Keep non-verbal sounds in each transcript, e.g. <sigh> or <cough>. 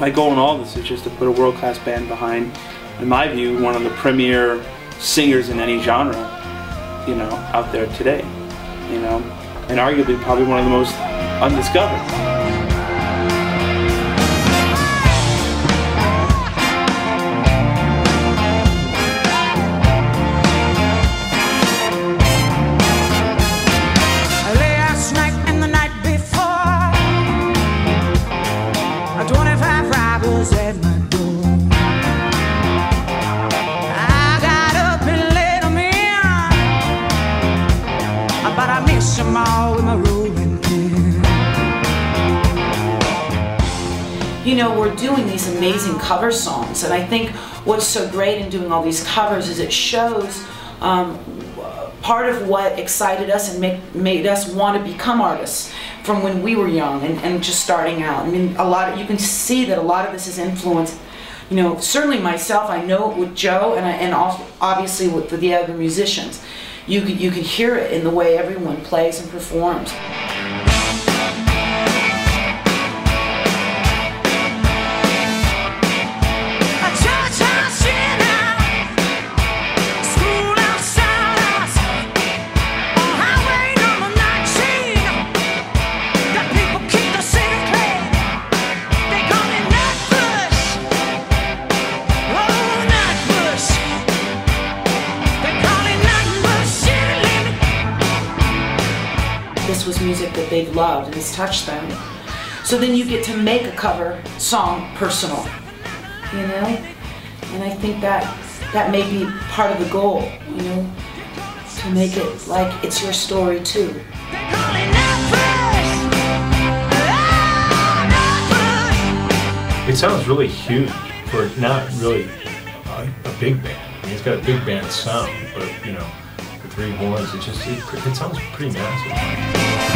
my goal in all this is just to put a world-class band behind, in my view, one of the premier singers in any genre, you know, out there today, you know, and arguably probably one of the most undiscovered. You know, we're doing these amazing cover songs, and I think what's so great in doing all these covers is it shows um, part of what excited us and make, made us want to become artists from when we were young and, and just starting out. I mean, a lot of, you can see that a lot of this is influenced you know, certainly myself, I know it with Joe and, I, and obviously with, with the other musicians. You, you can hear it in the way everyone plays and performs. Music that they've loved and has touched them. So then you get to make a cover song personal, you know? And I think that that may be part of the goal, you know, to make it like it's your story too. It sounds really huge for not really a, a big band. I mean, it's got a big band sound, but you know, the three horns, it just, it, it sounds pretty massive.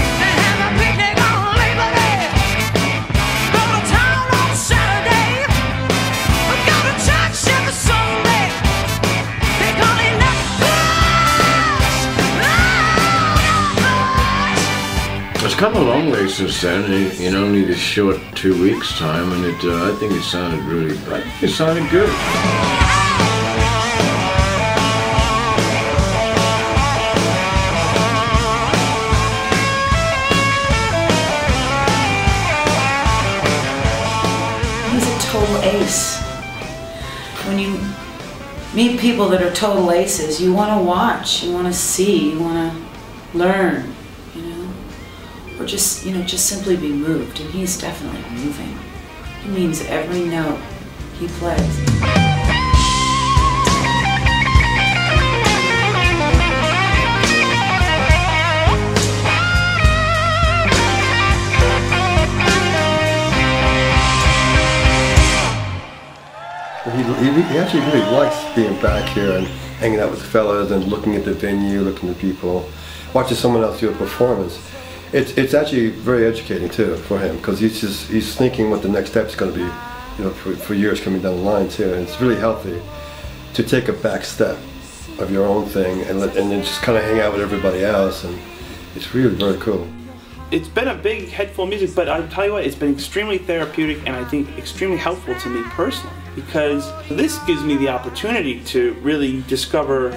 Come a long way since then in only this short two weeks time and it uh, I think it sounded really I it sounded good. When you meet people that are total aces, you want to watch, you want to see, you want to learn you know, or just, you know, just simply be moved. And he's definitely moving. He means every note he plays. He, he, he, actually really likes being back here and hanging out with the fellas and looking at the venue, looking at the people, watching someone else do a performance it's it's actually very educating too for him because he's just he's thinking what the next step is going to be, you know, for, for years coming down the line too. And it's really healthy to take a back step of your own thing and let, and then just kind of hang out with everybody else, and it's really very cool. It's been a big head full of music, but I'll tell you what, it's been extremely therapeutic and I think extremely helpful to me personally because this gives me the opportunity to really discover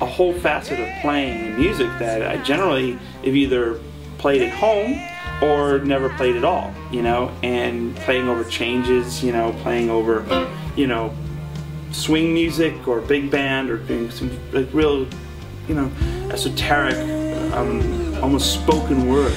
a whole facet of playing music that I generally have either played at home or never played at all, you know, and playing over changes, you know, playing over, you know, swing music or big band or doing some like real, you know, esoteric, um, almost spoken word.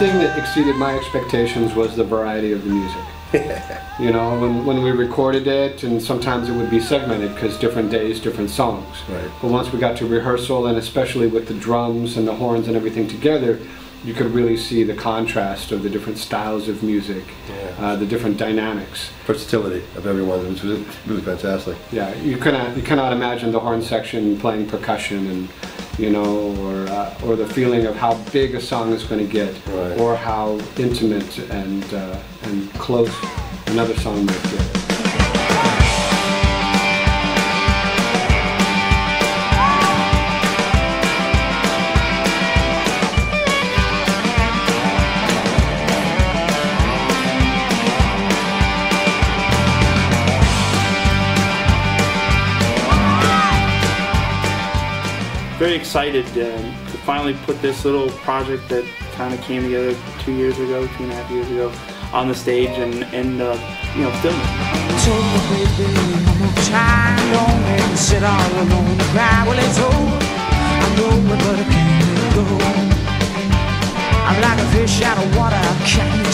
Thing that exceeded my expectations was the variety of the music. <laughs> you know, when, when we recorded it, and sometimes it would be segmented because different days, different songs. Right. But once we got to rehearsal, and especially with the drums and the horns and everything together, you could really see the contrast of the different styles of music, yeah. uh, the different dynamics. Versatility of everyone, it was really, really fantastic. Yeah, you cannot, you cannot imagine the horn section playing percussion and you know, or uh, or the feeling of how big a song is going to get, right. or how intimate and uh, and close another song might get. Very excited uh, to finally put this little project that kind of came together two years ago, two and a half years ago, on the stage and, and uh, you know, film it. I'm like a fish out of water, I can't